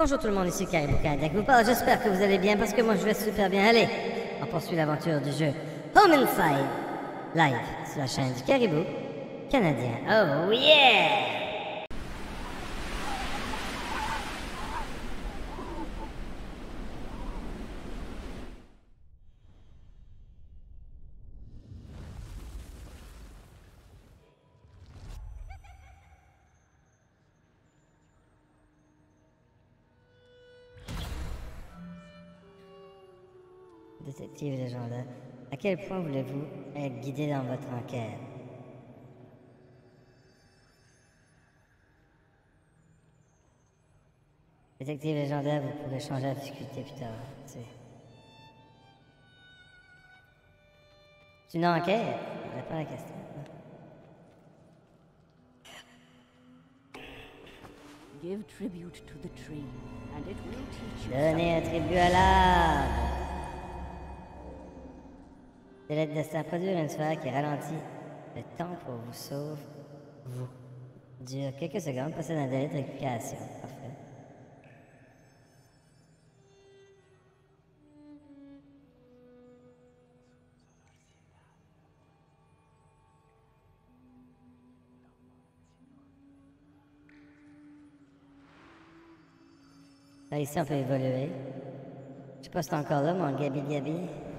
Bonjour tout le monde, ici Caribou qui vous parle. J'espère que vous allez bien parce que moi je vais super bien. Allez, on poursuit l'aventure du jeu Home Inside live sur la chaîne du Caribou Canadien. Oh yeah! Détective légendaire, à quel point voulez-vous être guidé dans votre enquête? Détective légendaire, vous pourrez changer la difficulté plus tard. C'est C'est une enquête? Réponds à la question. Give tribute to the tree, and it will teach you Donnez un tribut à l'arbre. C'est le destin produire une sphère qui ralentit le temps pour vous sauve vous. Dure quelques secondes, possède un délai de récupération. Parfait. Là, ici, on peut évoluer. Je sais pas si encore là, mon Gabi Gabi.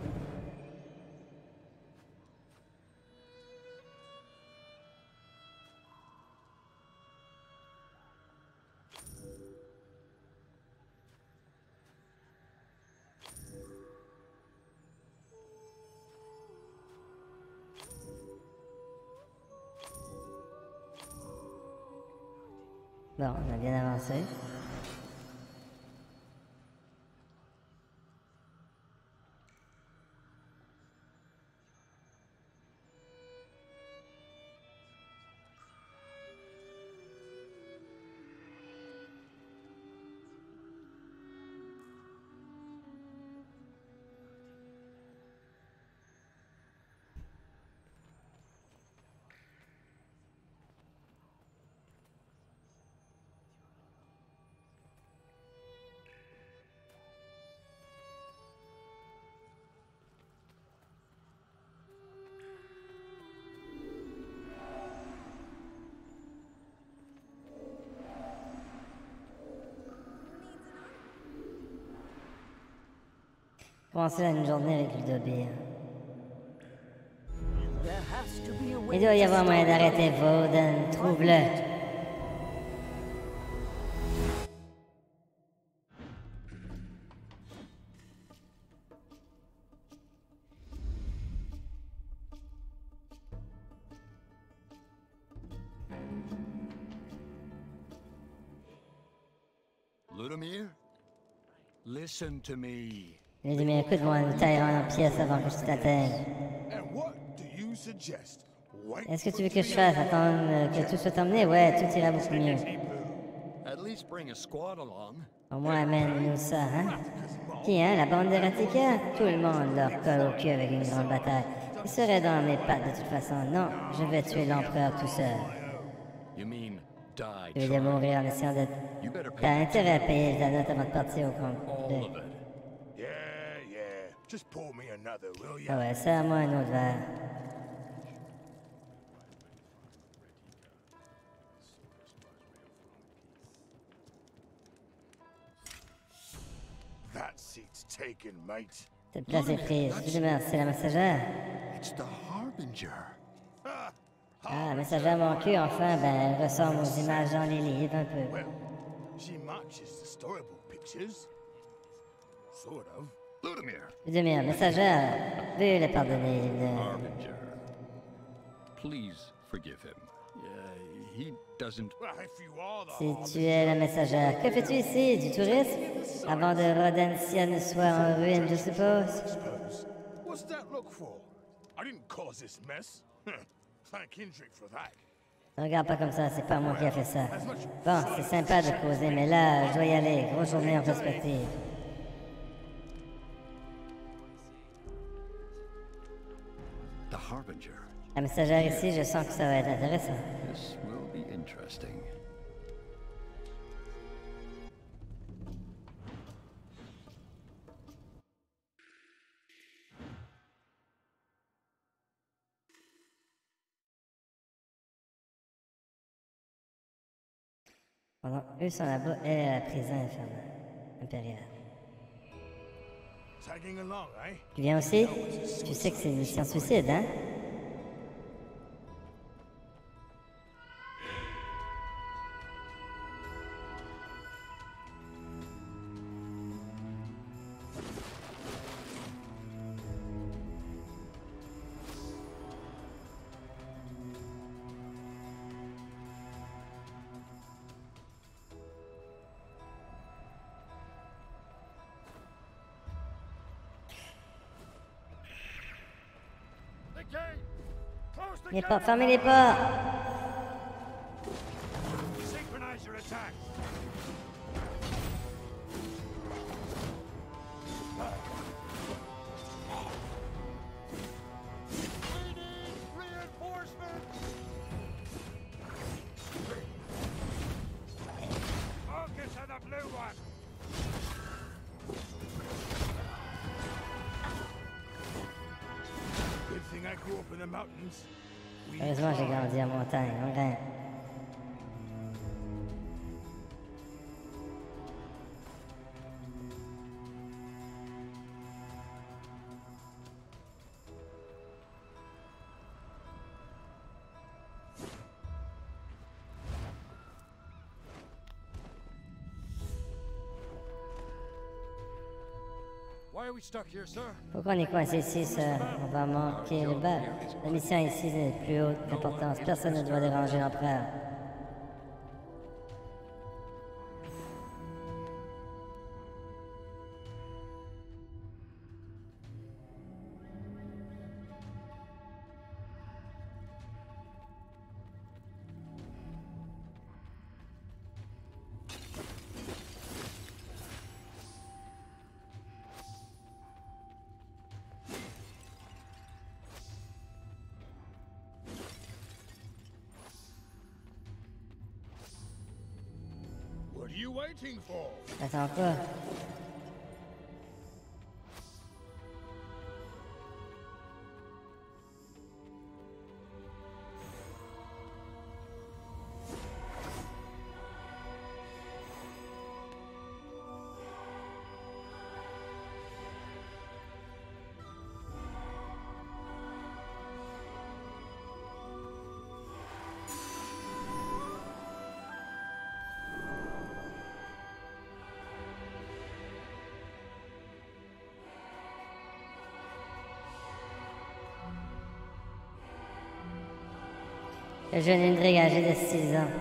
Commencer une journée avec be a way. Il doit y avoir moyen d'arrêter Vauden. Trouve-le. Ludomir? Listen to me. Ludobir, écoute-moi, nous taillerons en pièces avant que je? Wait Est-ce que tu veux que je fasse? Attendre euh, que tout soit terminé? Ouais, tout ira beaucoup mieux. A. Au moins, amène-nous ça, hein? Qui, hein? La bande de Ratika? Tout le monde leur colle au cul avec une grande bataille. Ils seraient dans mes pattes de toute façon. Non, je vais tuer l'empereur tout seul. Vais bien trying? mourir en essayant de... T'as intérêt à payer la note avant de partir au all complet. of it. Yeah, yeah. Just pour me another, will Ah ya? ouais, ça à moi un autre verre. That seat's taken, mate. Cette place est prise. Je demande, c'est la messagère. It's the Harbinger. Ah, la messagère mon cul, enfin, ben, elle ressemble aux images dans les livres un peu. Well, she matches the storybook pictures. Sort of. Ludimir. Messagère, veuillez le pardonner. il, Harbinger. Please forgive him. Yeah, he doesn't. Well, if you are the Si tu es la messagère, que fais-tu ici? Du tourisme? Avant de Rodencia ne soit en ruine, je suppose. suppose. What's that look for? I didn't cause this mess. Thank Hendrik for that. Ne regarde pas comme ça, c'est pas moi qui a fait ça. Bon, c'est sympa de causer, mais là, je dois y aller. Grosse journée en perspective. La messagère ici, je sens que ça va être intéressant. Pendant eux sont là-bas, elle est à la prison infernale, impériale. Tu viens aussi? Tu sais que c'est mission suicide, hein? Les gate! portes, fermez les portes! Synchronize your attacks! We need reinforcements! Focus on the blue one! Good thing I grew up in the mountains. Heureusement, j'ai grandi en montagne. Pourquoi on est coincé ici, sir? On va manquer le bal. La mission ici est plus haute importance. Personne ne doit déranger l'empereur. That's all good. Le jeune Hendrik, âgé de 6 ans,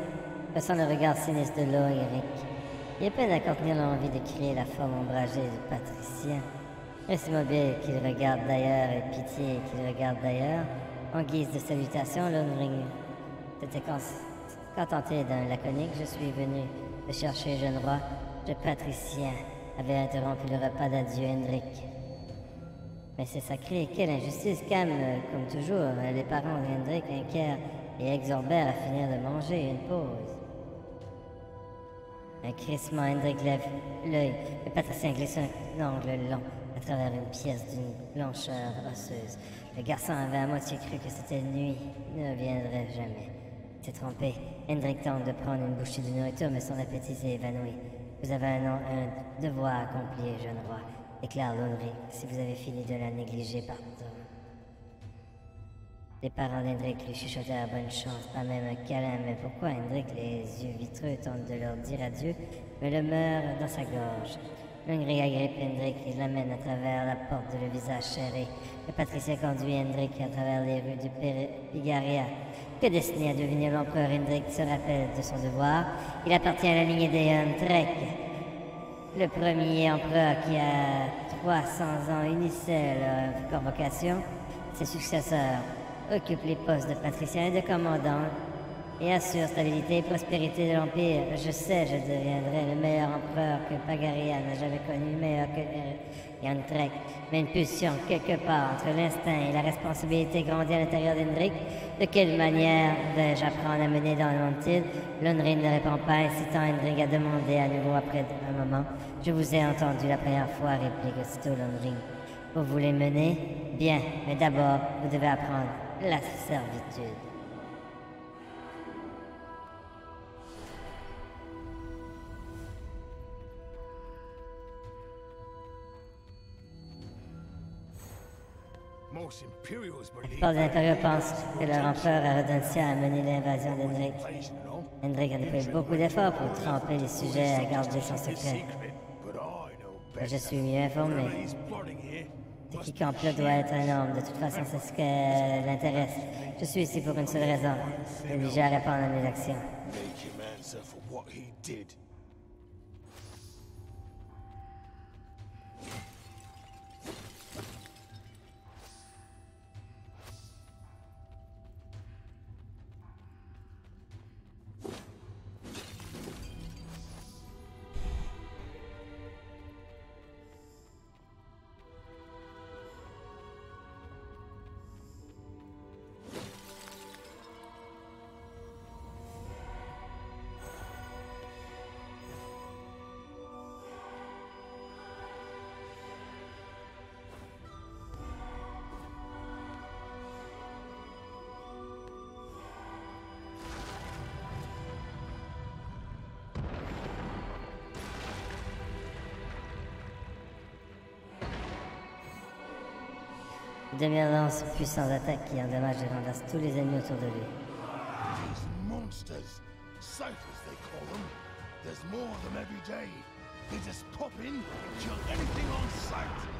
passant le regard sinistre de Laura Eric. Il est peine à contenir l'envie de crier la forme ombragée du patricien. Reste immobile qu'il regarde d'ailleurs et pitié qu'il regarde d'ailleurs. En guise de salutation, Lundring s'était con- contenté d'un laconique. Je suis venu te chercher, jeune roi. Le patricien avait interrompu le repas d'adieu Hendrik. Mais c'est sacré, quelle injustice, Cam, comme toujours. Les parents d'Hendrik inquièrent et exorbèrent à finir de manger une pause. Un crissement, Hendrik lève l'œil. Le patricien glisse un angle long à travers une pièce d'une blancheur osseuse. Le garçon avait à moitié cru que c'était nuit, ne viendrait jamais. S'est trompé. Hendrik tente de prendre une bouchée de nourriture, mais son appétit s'est évanoui. Vous avez un, un devoir à accomplir, jeune roi, déclare Lundrik, si vous avez fini de la négliger, pardon. Les parents d'Hendrik lui chuchotèrent bonne chance, pas même un câlin, mais pourquoi Hendrik, les yeux vitreux, tente de leur dire adieu, mais le meurt dans sa gorge. Lundrik agrippe Hendrik et l'amène à travers la porte de le visage serré. Le patricien conduit Hendrik à travers les rues Pir- Pigaria. Que destiné à devenir l'empereur, Hendrik se rappelle de son devoir. Il appartient à la lignée des Huntrek, le premier empereur qui a 300 ans unissait leur convocation. Ses successeurs occupent les postes de patricien et de commandant et assurent stabilité et prospérité de l'Empire. Je sais, je deviendrai le meilleur empereur que Pagaria n'a jamais connu, meilleur que Yantrek. Mais une pulsion quelque part entre l'instinct et la responsabilité grandit à l'intérieur d'Hendrik. De quelle manière vais-je apprendre à mener dans l'Antide Lundrin ne répond pas, incitant Hendrik à demander à nouveau après un moment. Je vous ai entendu la première fois, réplique aussitôt Lundrin. Vous voulez mener? Bien, mais d'abord, vous devez apprendre la servitude. La plupart des pensent que leur empereur Arodentia a mené l'invasion d'Hendrik. Hendrik a déployé beaucoup d'efforts pour tremper les sujets à garder son secret. Mais je suis mieux informé. Ce qui campe là doit être un homme. De toute façon, c'est ce qui l'intéresse. Je suis ici pour une seule raison. Obliger à répondre à mes actions. Demi lance puissant d'attaque qui endommage et renverse tous les ennemis autour de lui. These monsters, pop in kill anything on sight.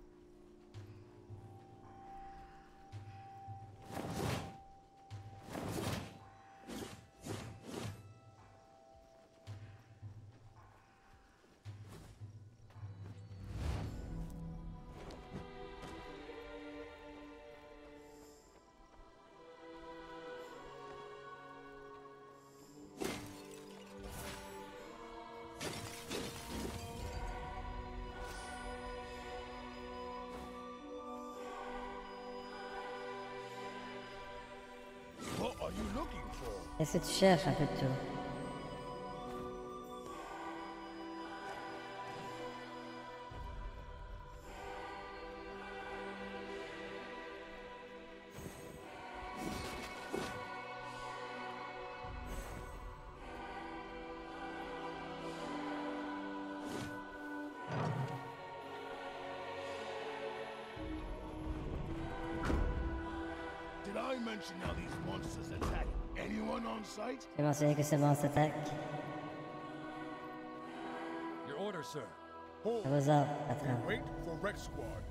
for? Qu'est-ce que tu cherches un peu de tout mentionné que ce monstre attaque. Your order, sir. Hold. À vos ordres, patron. Wait for Rex Squad.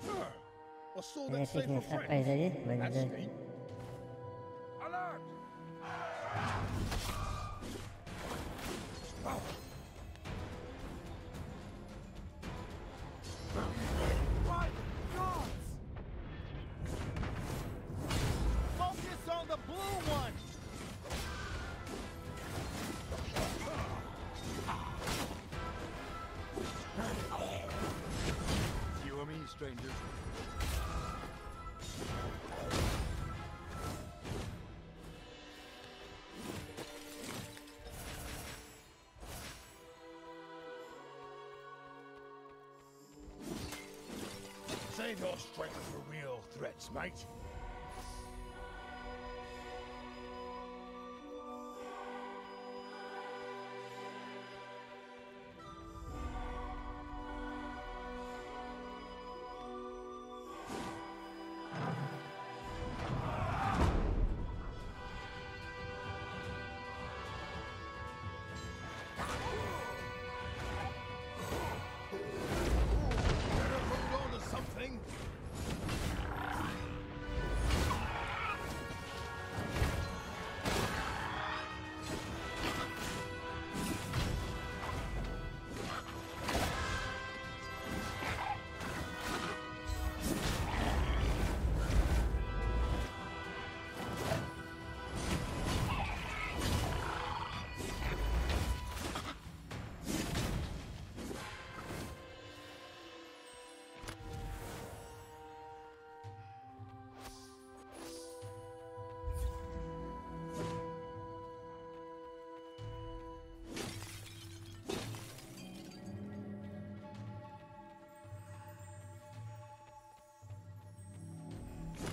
Sir, I saw Les that flics safe ne for frappent pas les friends. alliés Bonne That's idée. strike for real threats, mate.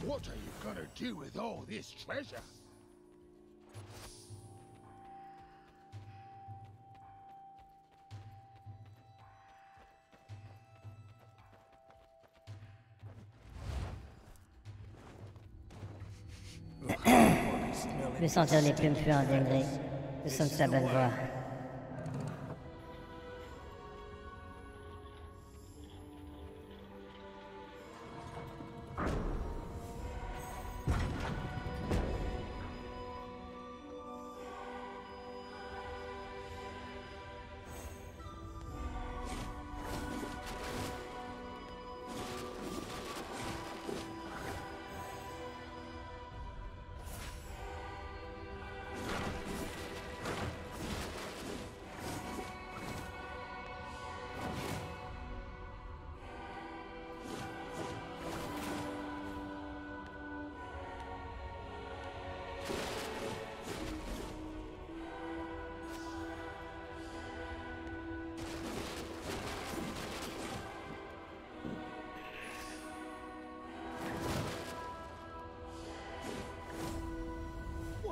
What are you gonna do with all this treasure? Peux sentir plumes plus en degré. Nous sommes sur la bonne voie.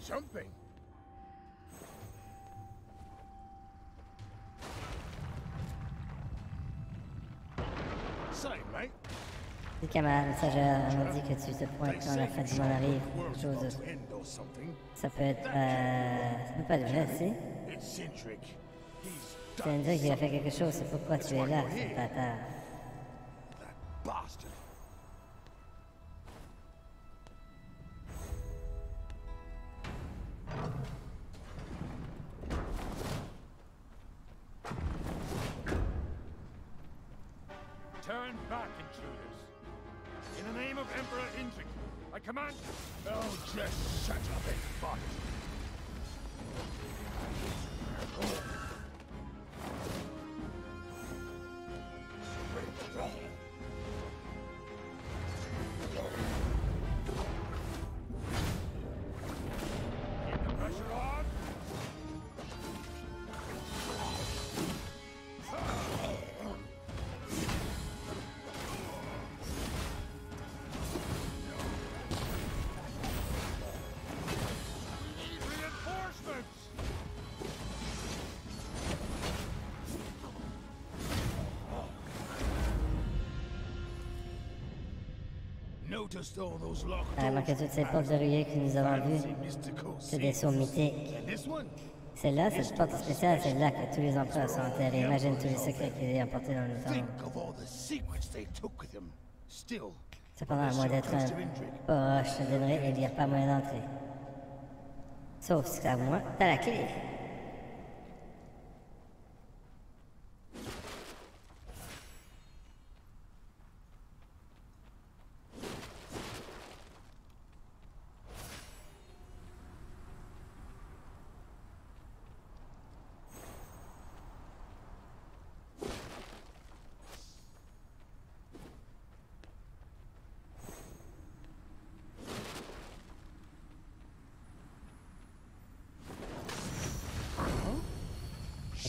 Jumping? Mate, Les camarades messagers m'ont dit que tu te pointes quand la fin du monde arrive. Quelque chose de... Ça peut être... Euh... Ça peut pas être vrai, si. Ça done veut dire qu'il a fait quelque chose, c'est pourquoi tu es là, ce bâtard. Remarqué doors? toutes ces portes verrouillées que nous avons vues C'est des sauts mythiques. Celle-là, cette porte spéciale, c'est là que tous les empereurs sont enterrés. Imagine tous les secrets qu'ils ont emportés dans le temps. Cependant, à moins d'être un poroche, je te donnerai et a pas moyen d'entrer. Sauf si à moi, t'as la clé.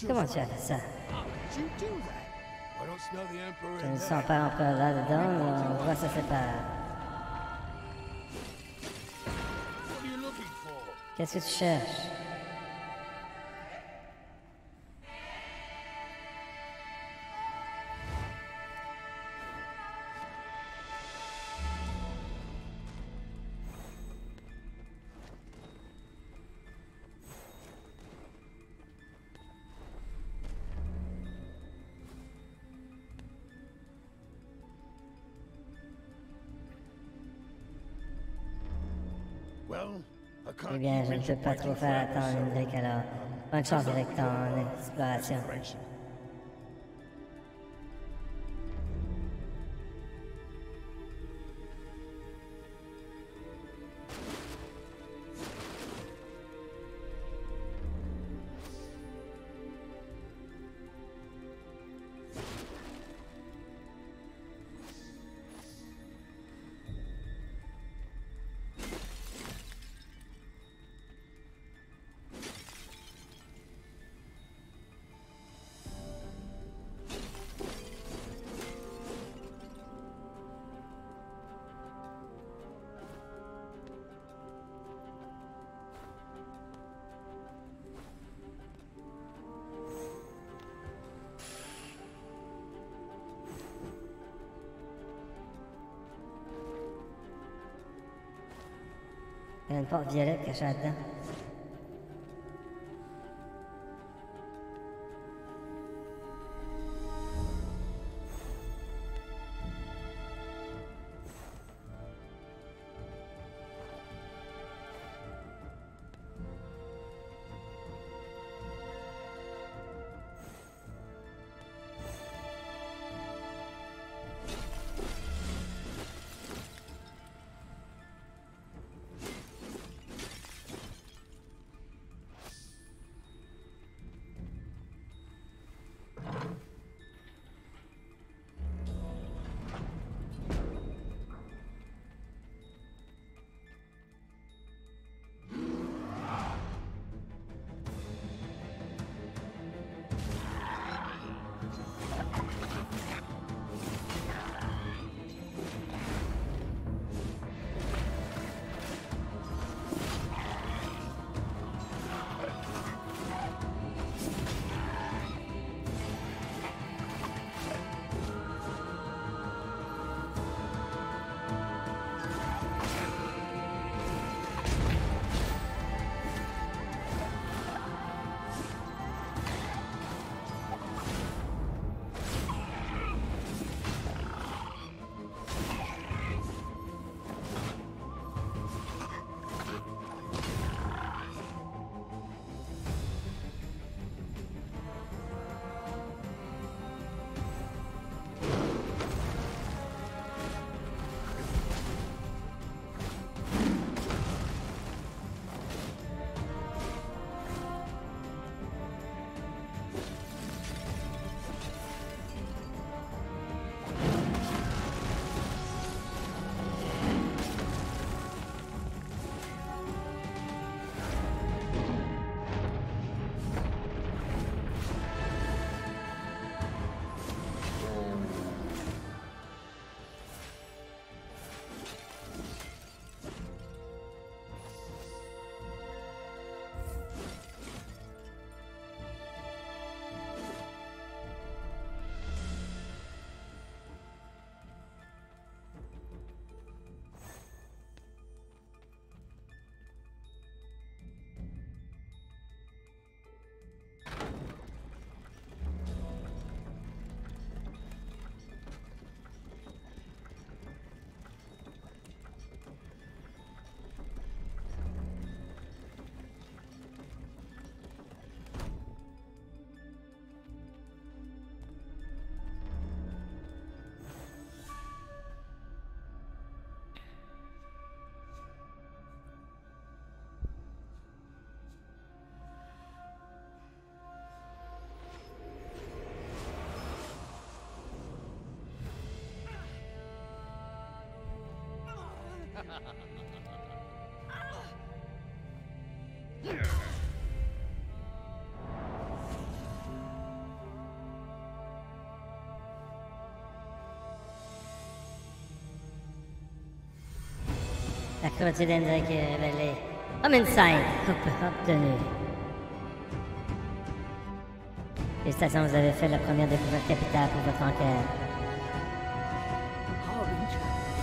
Et comment tu as fait ça how did you do that? I don't smell the Emperor Je ne sens pas l'empereur là-dedans, mais on voit ça sépare. What are you looking for? Qu'est-ce que tu cherches? Eh bien, je ne peux pas trop faire attendre Hendrik alors. Bonne chance avec ton exploration. Exploration. On a une porte violette cachée là-dedans. La clôture d'Hendrick est révélée. Homicide Hop, obtenu. Félicitations, vous avez fait la première découverte capitale pour votre enquête. Harbinger,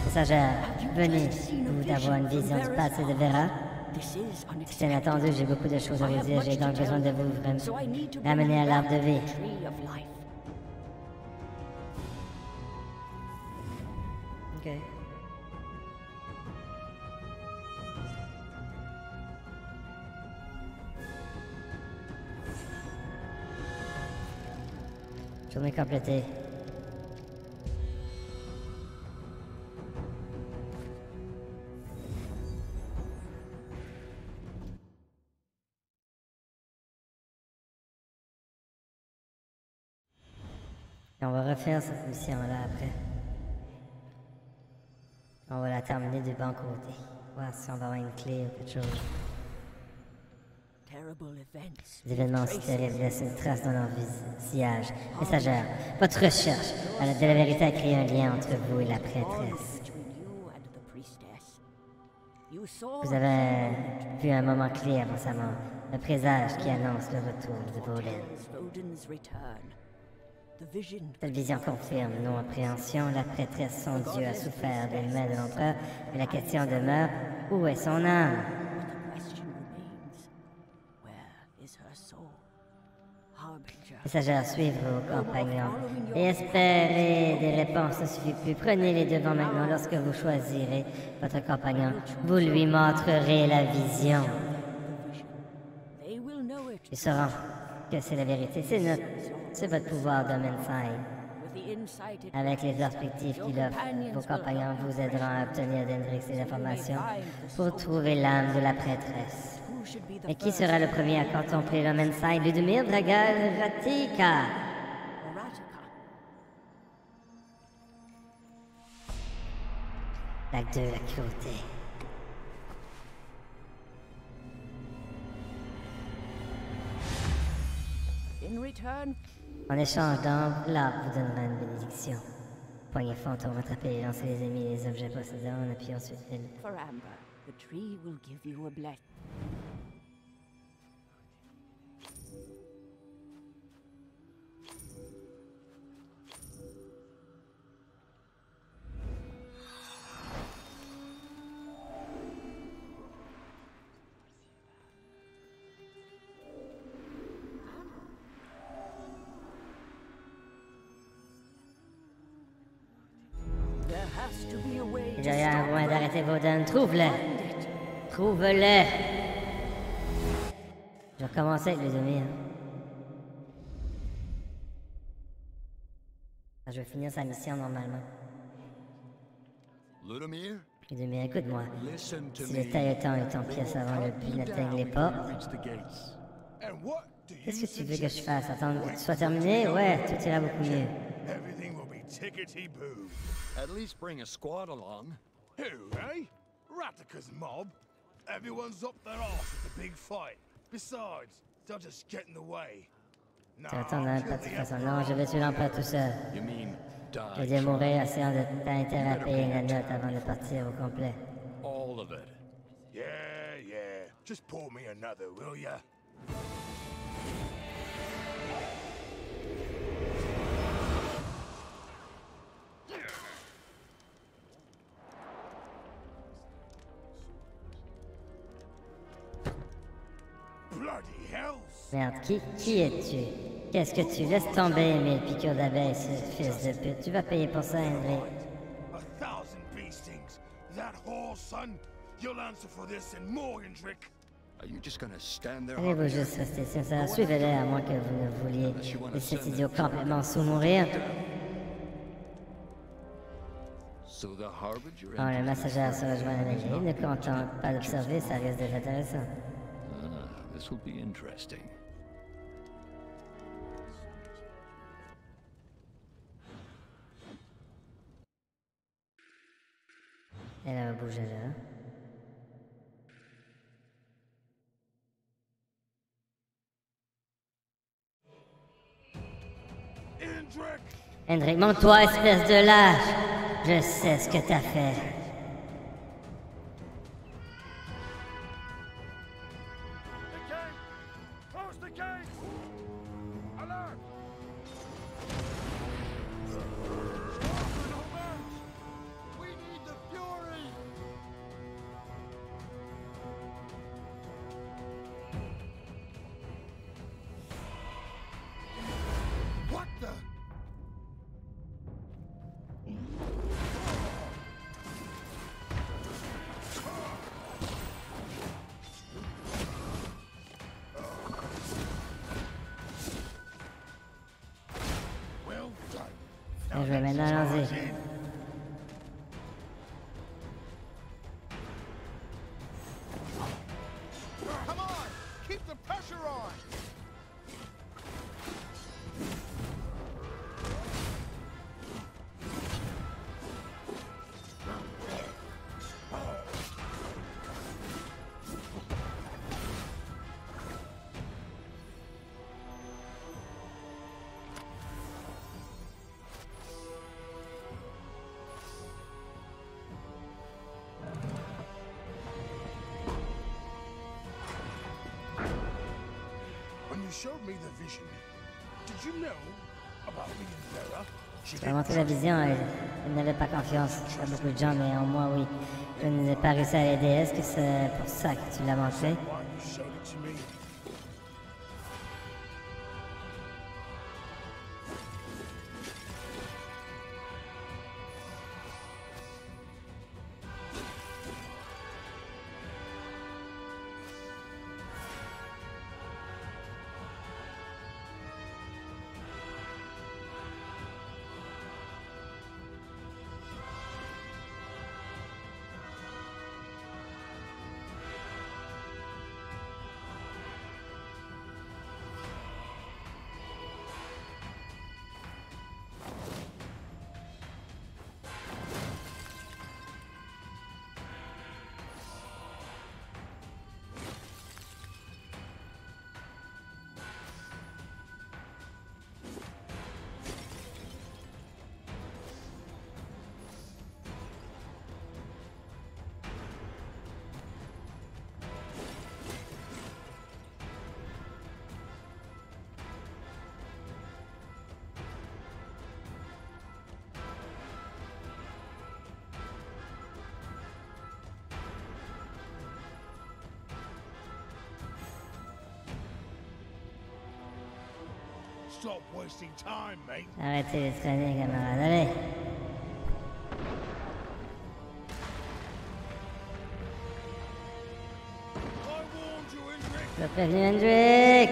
Passagère, venez vous d'avoir une vision du passé de Vera. C'est inattendu, j'ai beaucoup de choses à vous dire, j'ai donc besoin de vous ramener à l'arbre de vie. Ok. Journée complétée. Et on va refaire cette mission-là après. On va la terminer du bon côté. Voir si on va avoir une clé ou quelque chose. Terrible events. Les événements si terribles laissent une trace dans leur sillage. Messagère, votre recherche à la, de la vérité a créé un lien entre vous et la prêtresse. Vous avez vu un moment clé avant sa mort, le présage qui annonce le retour de Bolin. Television confirme, non appréhension, la prêtresse sans Dieu a souffert des mains de l'empereur, mais la question demeure, où est son âme? Message à suivre vos compagnons et espérez des réponses ne suffit plus. Prenez les devants maintenant lorsque vous choisirez votre compagnon. Vous lui montrerez la vision. Ils sauront que c'est la vérité. C'est notre c'est votre pouvoir it Avec les perspectives qu'il offre, vos compagnons vous aideront à obtenir d'Hendrix et l'information pour trouver l'âme de la prêtresse. Et qui sera le premier à contempler l'Omensaï Ludmir Dragal Ratika Erotica? L'acte 2, la cruauté. In return, En échange d'ambre, l'arbre vous donnera une bénédiction. Poignée fantôme, attrapez et lancez les ennemis et les objets possédants en appuyant sur L. Trouve-le Je vais recommencer avec Ludmir. Ah, Je vais finir sa mission normalement. Ludmir, écoute-moi. listen to Si le Tailleton est en pièces avant le puits n'atteigne les portes, qu'est-ce que tu veux que je fasse? Attendre que tu sois terminé Ouais, tout ira beaucoup mieux. Everything will be tickety-boo. At least bring a squad along. Who, eh? Ratika's mob? Everyone's up their arse at the big fight. Besides, they'll just get in the way. Pas de toute façon. Non, je vais tuer l'empereur tout seul. You mean Je vais mourir essayant de t'as intérêt à payer la note avant de partir au complet. All of it. Yeah, yeah. Just pour me another, will ya? Merde, qui, qui es-tu? Qu'est-ce que tu laisses tomber, mille piqûres d'abeilles, ce fils de pute? Tu vas payer pour ça, Henry. A thousand bee stings. That whore, son. You'll answer for this and more, Indrick. Are you just gonna stand there? Allez-vous juste rester sincère, suivez-les à moins que vous ne vouliez laisser cet idiot complètement sous-mourir. So the harbinger. Quand le messagère se rejoint avec lui, ne comptant pas l'observer, ça risque d'être intéressant. This will be interesting. Elle va bouger là. Hendrik, monte-toi, espèce de lâche Je sais ce que t'as fait. As montré la vision et elle n'avait pas confiance. Pas beaucoup de gens, mais en moi, oui. Je n'ai pas réussi à l'aider. Est-ce que c'est pour ça que tu l'as montré? Arrêtez les traîner, camarades. Allez. Je prévenu Hendrix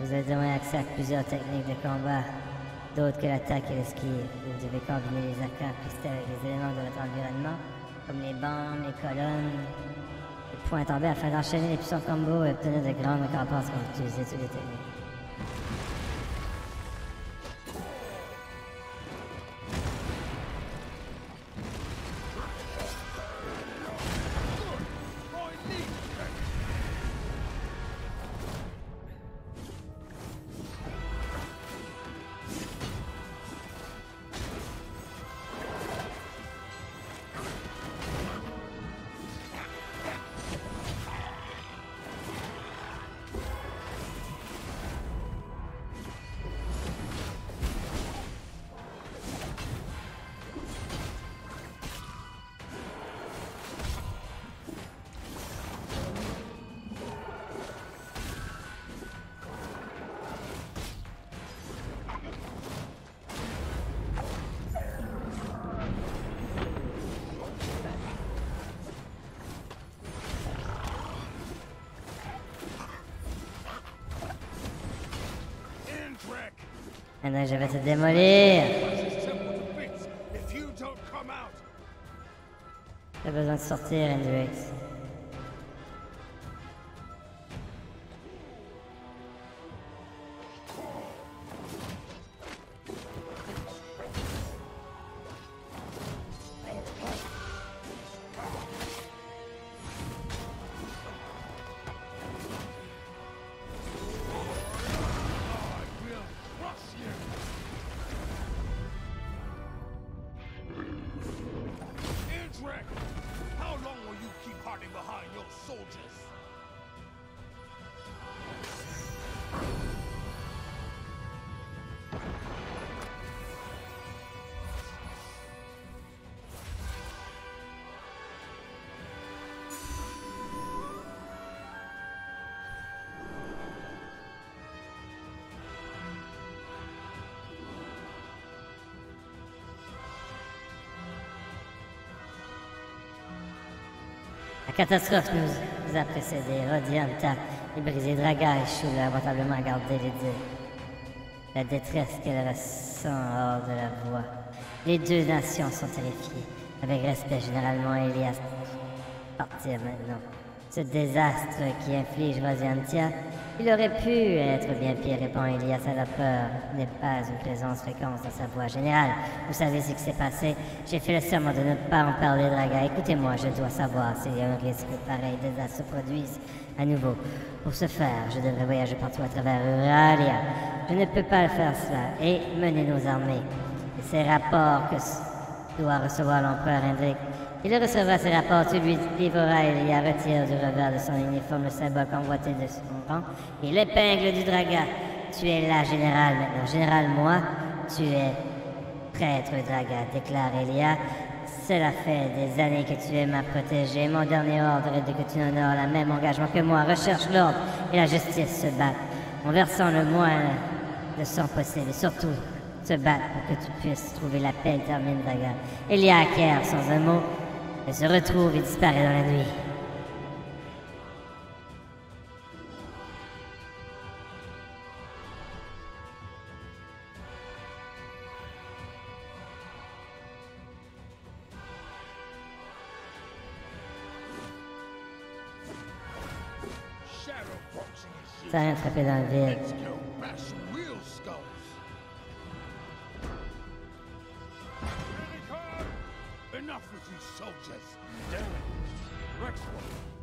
Vous avez moins accès à plusieurs techniques de combat, d'autres que l'attaque et l'esquive. Vous devez combiner les arcanes cristaux avec les éléments de votre environnement, comme les bandes, les colonnes, les points tombés afin d'enchaîner les puissants combos et obtenir de grandes récompenses quand vous utilisez toutes les techniques. Maintenant, je vais te démolir. T'as besoin de sortir, Hendrix. Catastrophe nous, a précédés. Rodianta et brisé Draga échouent lamentablement à garder les deux. La détresse qu'elle ressent hors de la voie. Les deux nations sont terrifiées. Avec respect, généralement, Elias partir maintenant. Ce désastre qui inflige Rosiantia, il aurait pu être bien pire, répond Elias à la peur. N'est pas une présence fréquente dans sa voix générale. Vous savez ce qui s'est passé J'ai fait le serment de ne pas en parler, Draga. Écoutez-moi, je dois savoir s'il y a un risque que pareil se produise à nouveau. Pour ce faire, je devrais voyager partout à travers Euralia. Je ne peux pas faire cela et mener nos armées. Et ces rapports que doit recevoir l'empereur Hendrik. Il recevra ces rapports, tu lui livreras et retire du revers de son uniforme le symbole convoité de son rang et l'épingle du draga. Tu es la générale maintenant. Général, moi, tu es prêtre draga, déclare Elia. Cela fait des années que tu es ma protégée. Mon dernier ordre est de que tu honores la même engagement que moi. Recherche l'ordre et la justice se battent en versant le moins de sang possible et surtout se battre pour que tu puisses trouver la paix termine Draga. Elia acquiert sans un mot et se retrouve et disparaît dans la nuit. Ça a rien frappé dans le vide. Enough with you soldiers. Damn it! Rexford!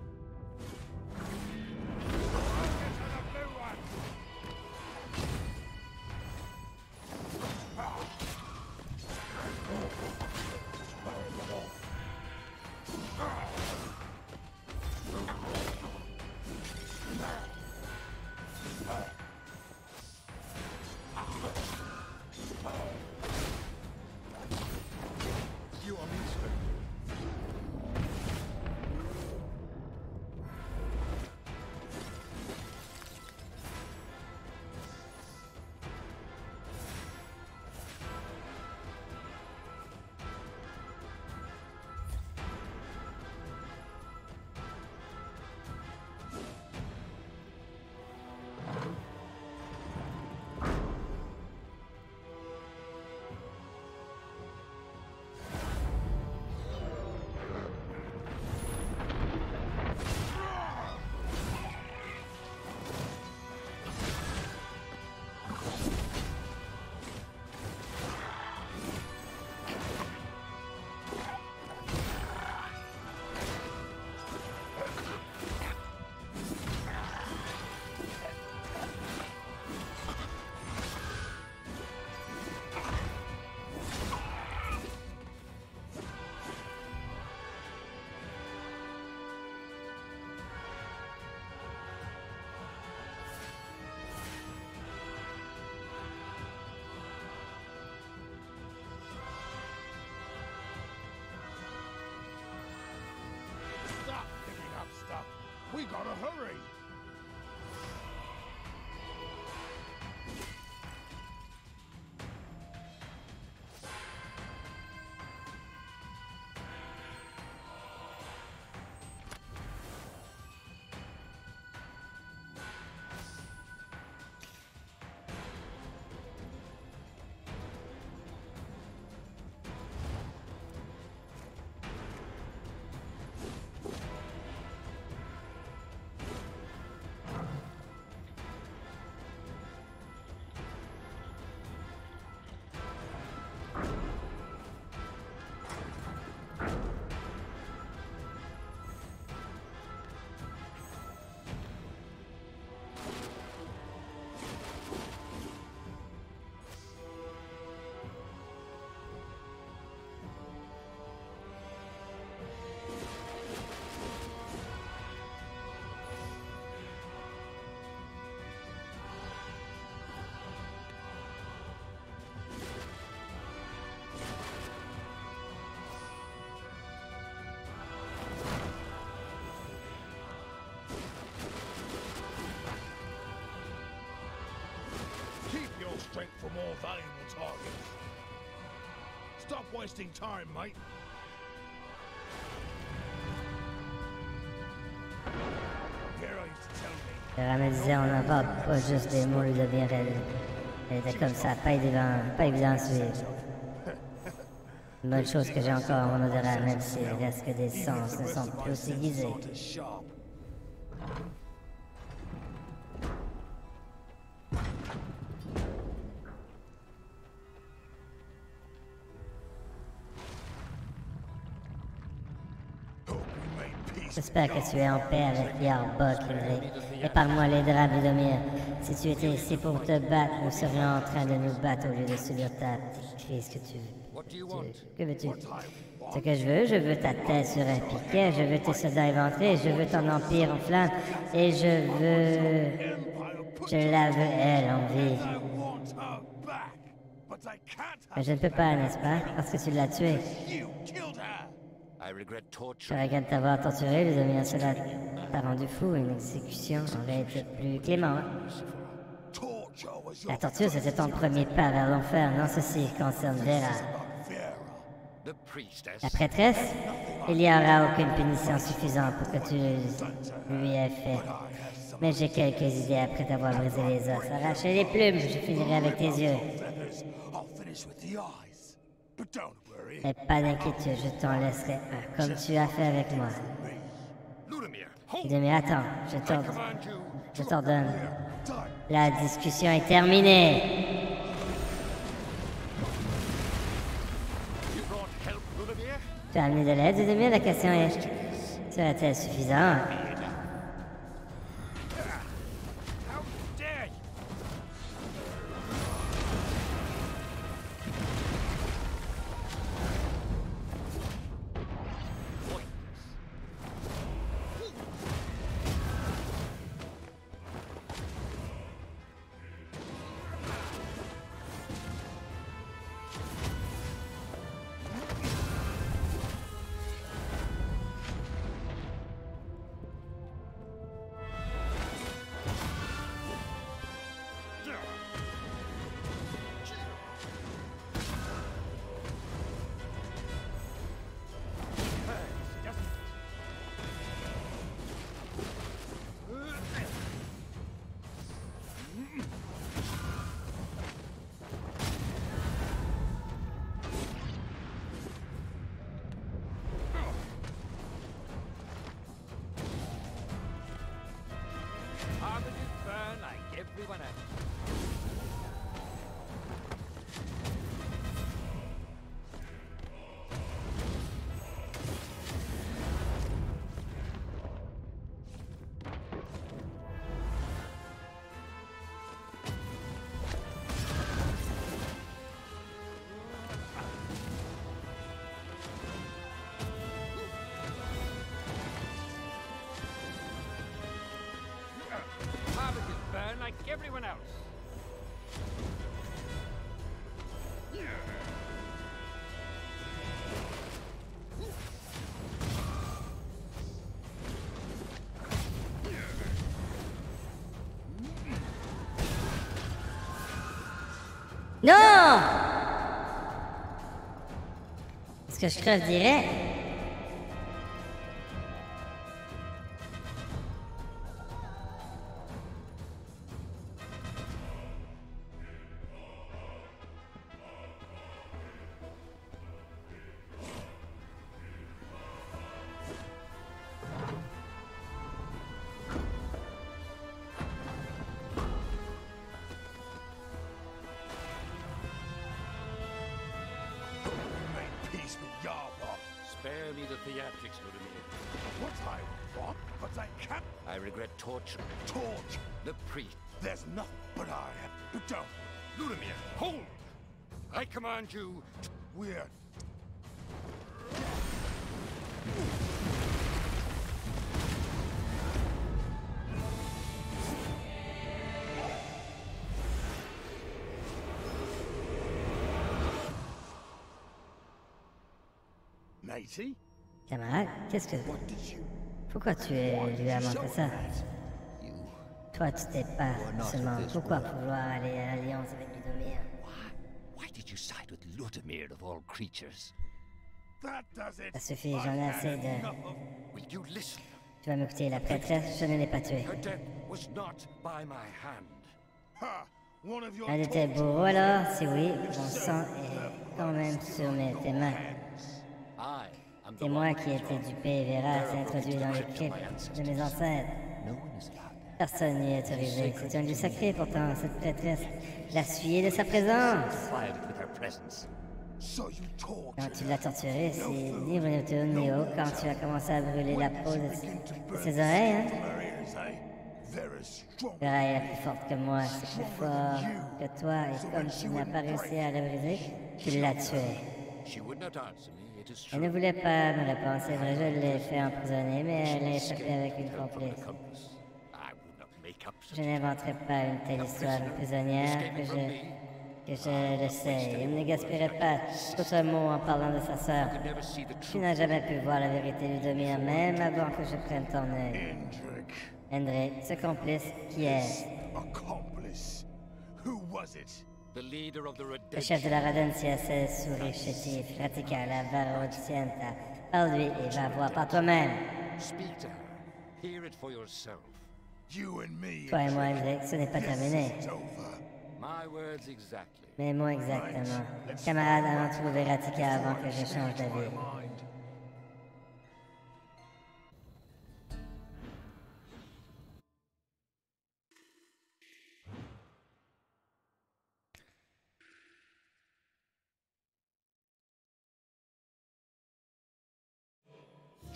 We gotta hurry! Strength for more valuable targets. Stop wasting time, mate. Me disait, on n'en parle pas juste des mots, il devient réel. Elle était comme ça, pas évident, pas évident à suivre. Une bonne chose que j'ai encore mon odorat, même s'il reste que des sens ne sont plus aussi aiguisés. J'espère que tu es en paix avec Yarbok, Henry. Épargne-moi les draps, Ludomir. Si tu étais ici pour te battre, nous serions en train de nous battre au lieu de subir ta crise que tu want? Que veux-tu? Ce que je veux, je veux ta tête sur un piquet, je veux tes soldats éventrés, je veux ton empire en flammes, et je veux... Je la veux, elle, en vie. Mais je ne peux pas, n'est-ce pas? Parce que tu l'as tuée. Je regrette t'avoir torturé, Ludomir. Cela t'a rendu fou. Une exécution aurait été plus clément. La torture, c'était ton premier pas vers l'enfer. Non, ceci concerne Vera. La prêtresse Il n'y aura aucune punition suffisante pour que tu lui aies fait. Mais j'ai quelques idées après t'avoir brisé les os. Arraché les plumes, je finirai avec tes yeux. Mais pas d'inquiétude, je t'en laisserai un, comme tu as fait avec moi. Ludomir, attends, je t'ordonne. Je t'ordonne. La discussion est terminée. Tu as amené de l'aide, Ludomir? La question est... Serait-elle suffisante? like everyone else. Non Parce que je crève direct. You. We're Matey, Camarade, qu'est-ce que... Pourquoi tu es- as montré ça? Toi, tu t'es pas seulement... Pourquoi vouloir aller à l'alliance avec Ludomir of all creatures? That does it. Ça suffit, j'en ai assez de... Will you listen? Tu vas m'écouter, la prêtresse, je ne l'ai pas tuée. Her death was not by my hand. Ha! One of your Un de tes bourreaux alors Si oui, mon sang est quand même sur mes, tes mains. I am the C'est moi qui ai été dupé et Vera s'est introduit dans les cryptes de mes ancêtres. No one is allowed there. Personne n'y est autorisé. C'est un lieu sacré pourtant, cette prêtresse l'a fuyé de sa présence. Quand tu l'as torturé, c'est ni retourne ni haut quand tu as commencé à brûler la peau de, de ses oreilles, hein? Vera est plus forte que moi, c'est plus fort que toi, et comme tu n'as pas réussi à la briser, tu l'as tué. She would not answer me, it is Elle true. ne voulait pas me répondre, c'est vrai, je l'ai fait emprisonner, mais elle a échappé avec une complice. Accomplice. I would not make up Je n'inventerai pas une telle histoire, une prisonnière, que je, que je le sais. Il ne gaspillerait pas d'autres mots en parlant de sa sœur. Tu n'as jamais pu voir la vérité lui dominer, même avant que je prenne ton œil. Hendrik, ce complice qui est? Accomplice. Who was it? The leader of the le chef de la Radencia, c'est souris chétif, Ratica, la Varocienta. Parle-lui et va voir par toi-même. Speak to her. Hear it for yourself. You and me. Toi et moi, Hendrik, ce n'est pas terminé. Mais moi exactement. Camarade, allons trouver Ratica avant que je change d'avis. Mind.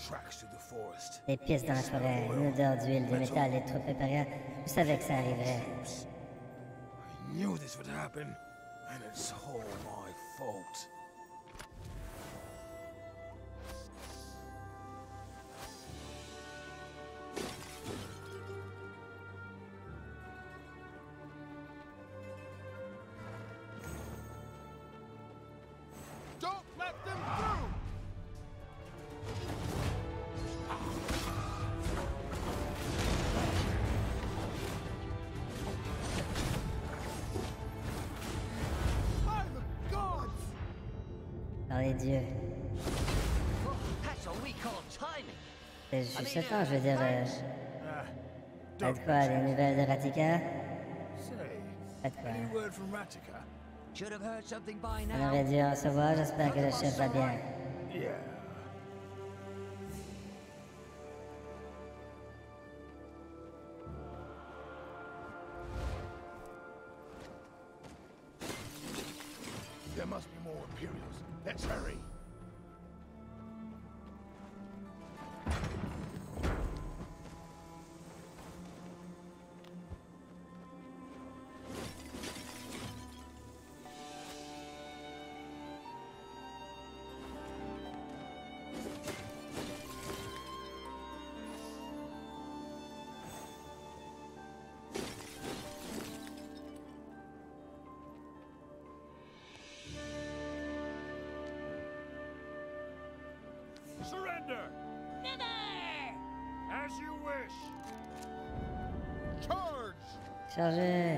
Tracks through the forest. Des pistes dans la forêt, une odeur d'huile, de métal et trop préparé. Je savais que ça arriverait. I knew this would happen, and it's all my fault. Par les dieux. That's what we call timing. C'est juste ce temps, je veux dire. Euh, T'as de quoi, des nouvelles de Ratika Pas de quoi. On aurait dû en recevoir, j'espère que le chef va bien. 但是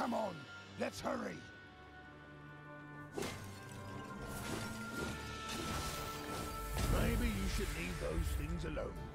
Come on, let's hurry. Maybe you should leave those things alone.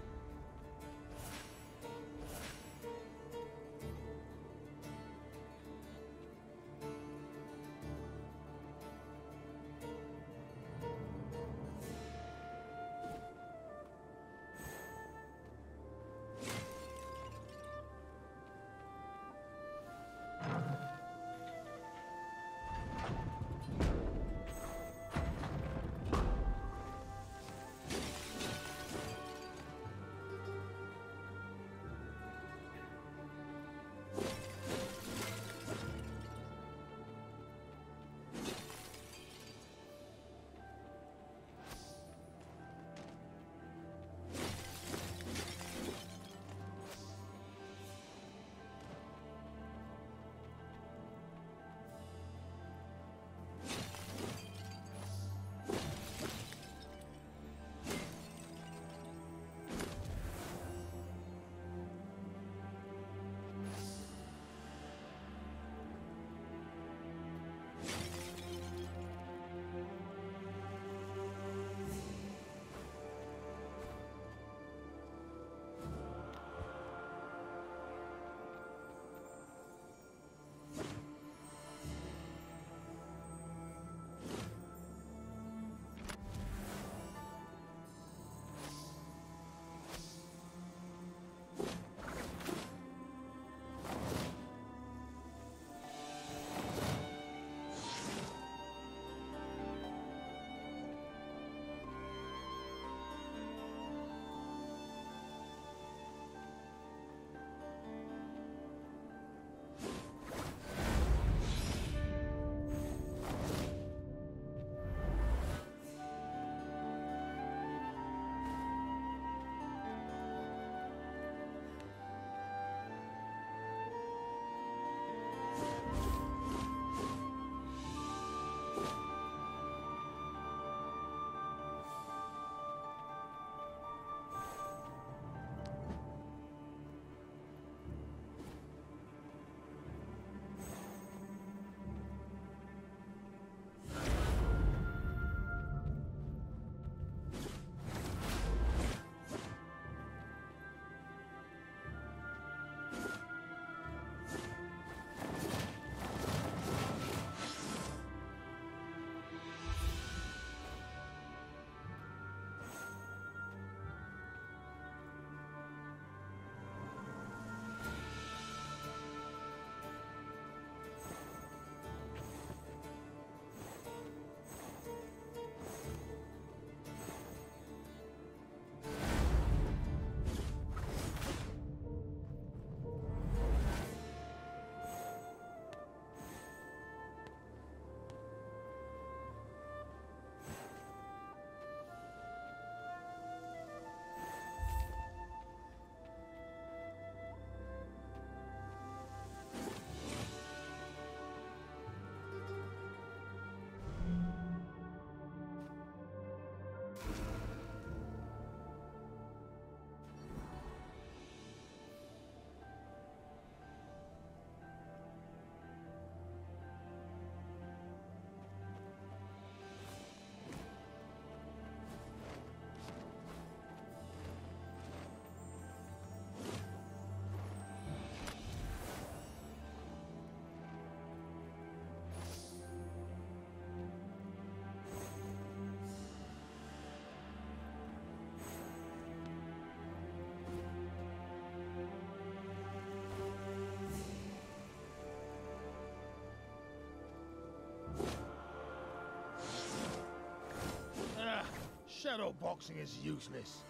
Shadow boxing is useless.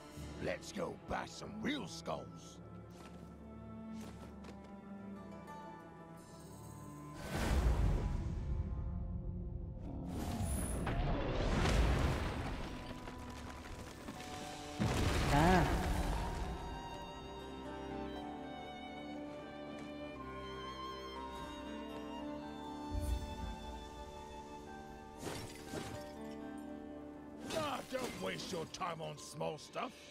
Let's go bash some real skulls. Time on small stuff.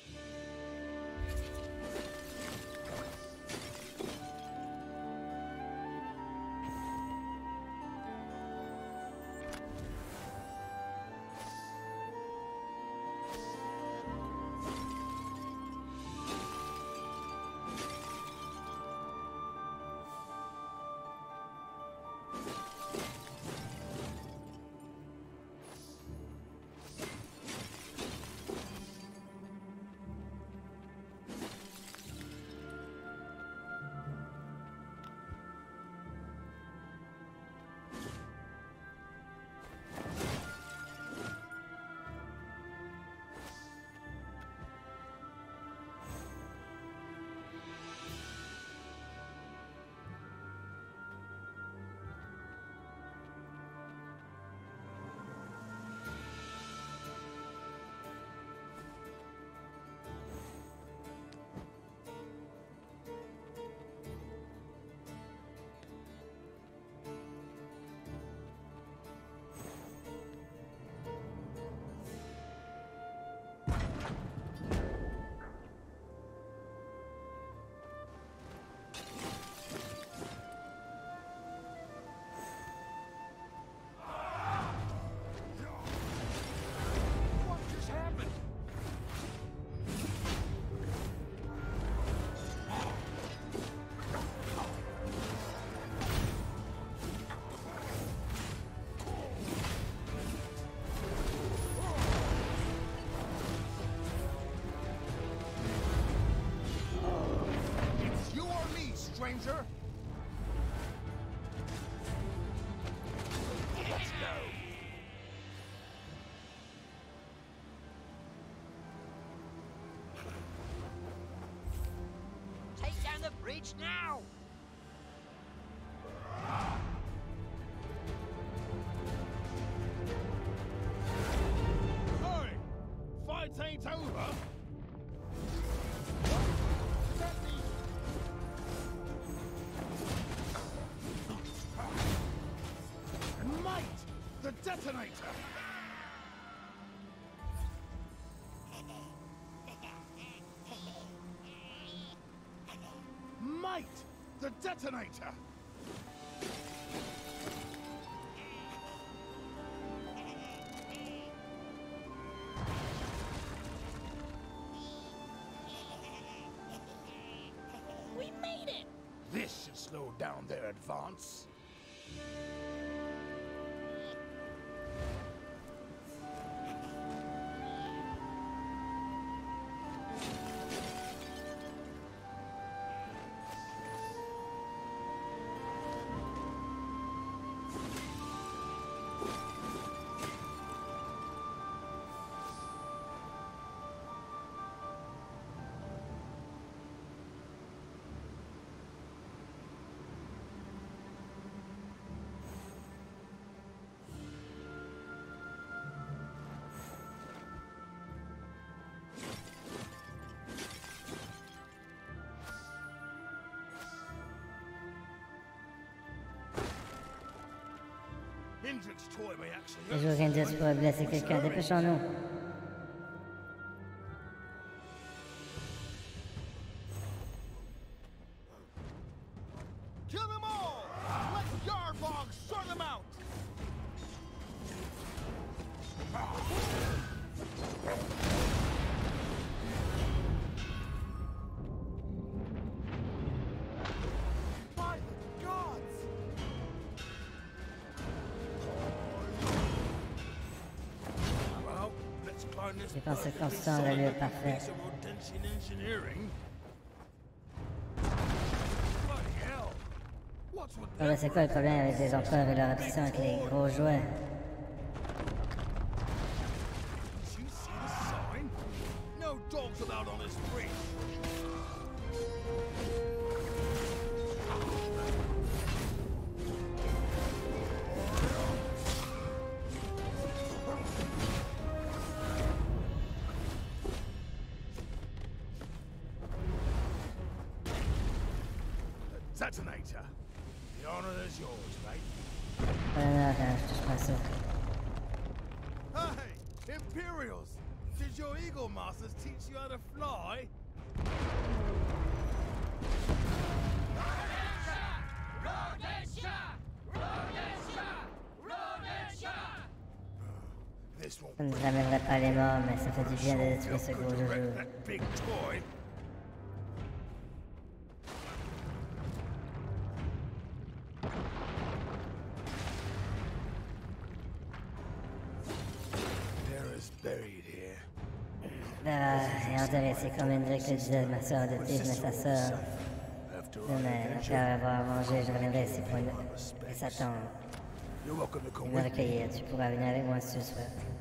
Soldier? Let's go. Take down the bridge now! Detonator! Might! The detonator! Actually Les jours Rangers pourraient blesser quelqu'un. Dépêchons-nous. Bloody hell! What's with Ah ben, c'est quoi le problème avec les empereurs et leur obsession avec les gros jouets? Big toy. There is buried here. Vera est intéressée comme Hendrik le disait, ma soeur adoptive, mais sa soeur. Demain, après avoir mangé, je reviendrai ici pour une... Et come Me. recueillir, tu pourras venir avec moi si tu le souhaites.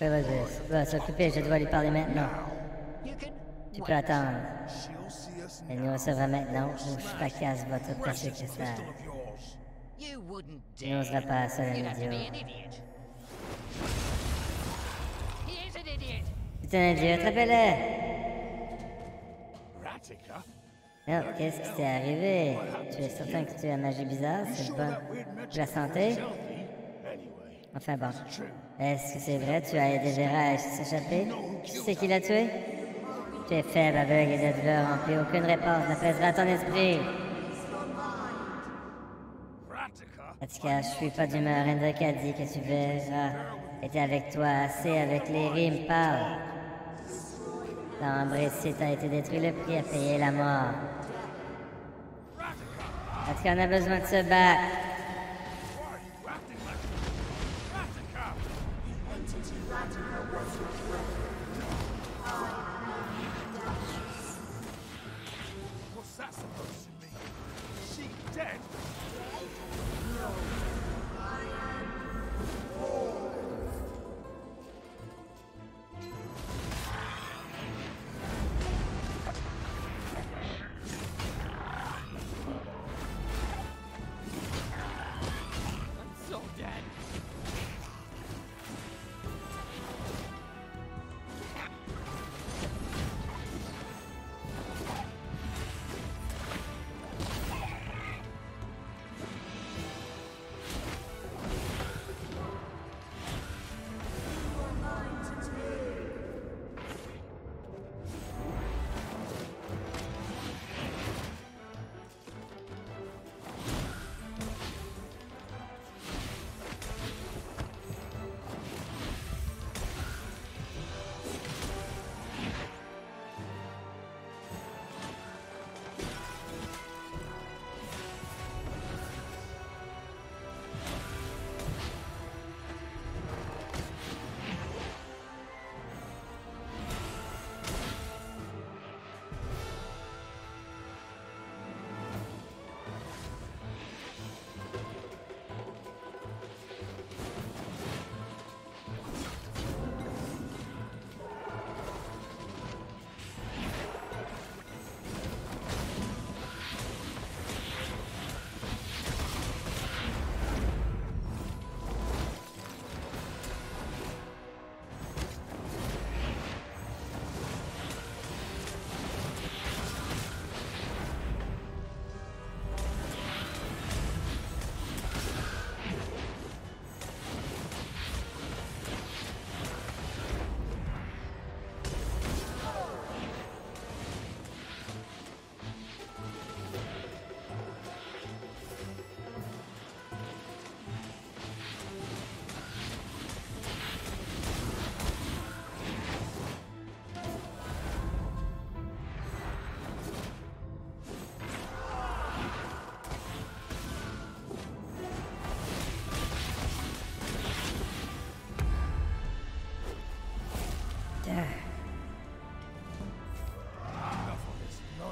Ouais, va s'occuper, je dois lui parler maintenant. Tu peux attendre. Elle nous recevra maintenant ou of yours. You wouldn't Tu n'oseras pas, be idiot. idiot. Un dieu, attrapez-le! Qu'est-ce qui t'est arrivé? Tu es certain que tu as magie bizarre? C'est bon. Pour la santé? Enfin bon. true. Est-ce que c'est vrai? Tu as aidé Vera à s'échapper? Qui c'est qui l'a tué? Tu es faible, aveugle et de douleur rempli. Aucune réponse n'apaisera ton esprit. En tout cas, je suis pas d'humeur. Hendrik dit que tu verras était avec toi assez avec les rimes. Parle. L'ambre ici a été détruit. Le prix à payer la mort. En tout cas, on a besoin de se battre.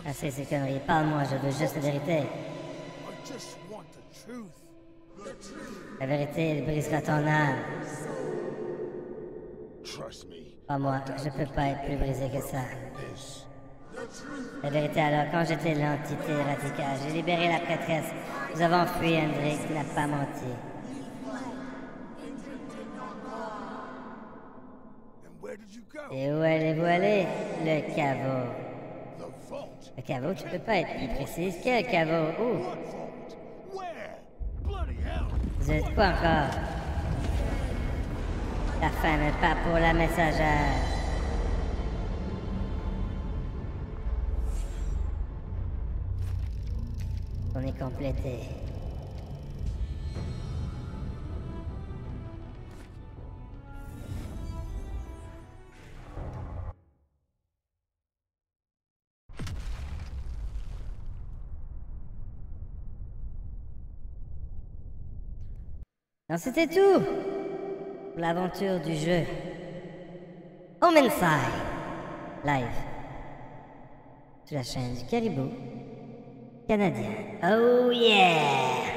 Assez ces conneries. Parle-moi, je veux juste la vérité. La vérité, elle brisera ton âme. Pas moi, je peux pas être plus brisé que ça. La vérité alors, quand j'étais l'entité radicale, j'ai libéré la prêtresse. Nous avons fui, Hendrik n'a pas menti. Et où allez-vous aller Le caveau? Caveau, tu peux pas être plus précise. Quel caveau Où hell! Vous êtes quoi encore? La fin n'est pas pour la messagère. On est complété. C'était tout. Pour l'aventure du jeu. Home Inside Live. Sur la chaîne du Caribou. Canadien. Oh yeah